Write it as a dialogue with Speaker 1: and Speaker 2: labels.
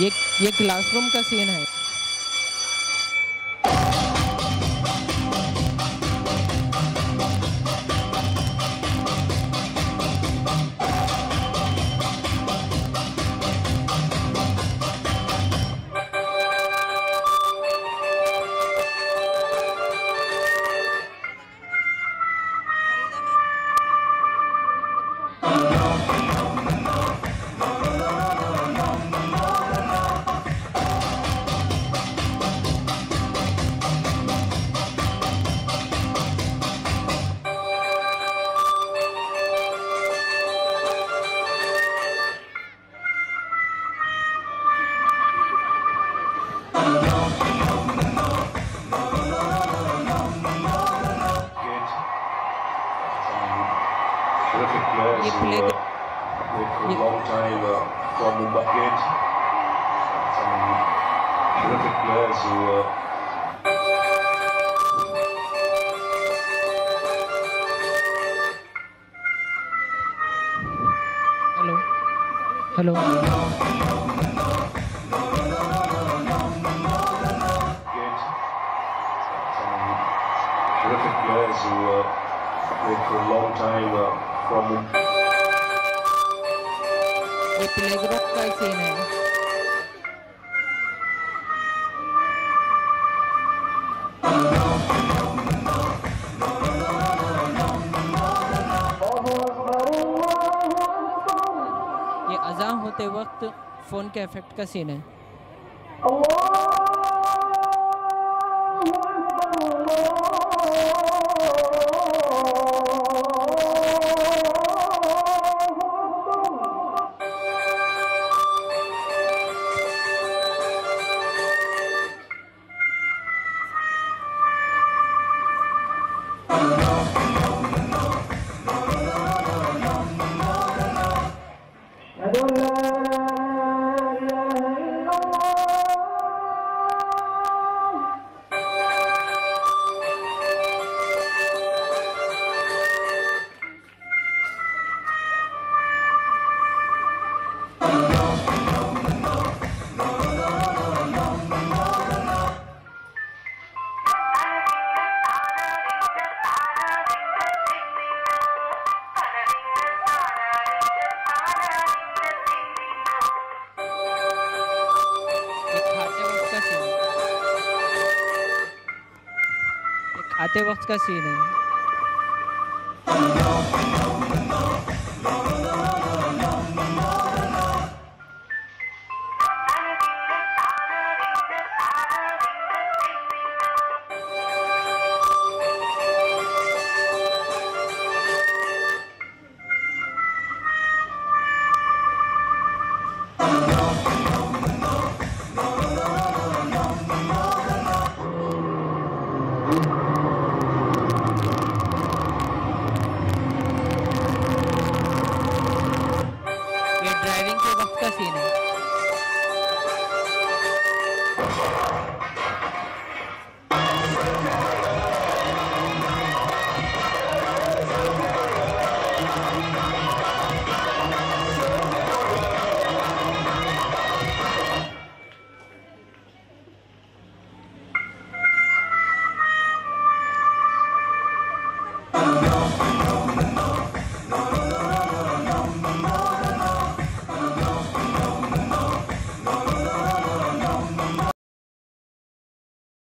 Speaker 1: ये ये क्लासरूम का सीन है।
Speaker 2: Terrific with a long time uh, Mumbai Some terrific players who uh, Hello. Terrific players who uh, played for a long time uh, from
Speaker 1: ये playground का scene है ये अजा होते वक्त फ़ोन के इफ़ेक्ट का सीन है। ये खाते वक्त का सीन है